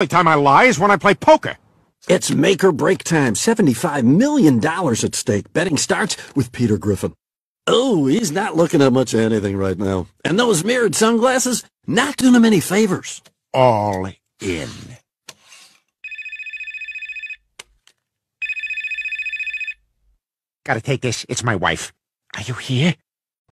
only time I lie is when I play poker. It's make or break time. $75 million at stake. Betting starts with Peter Griffin. Oh, he's not looking at much of anything right now. And those mirrored sunglasses, not doing him any favors. All in. Gotta take this. It's my wife. Are you here?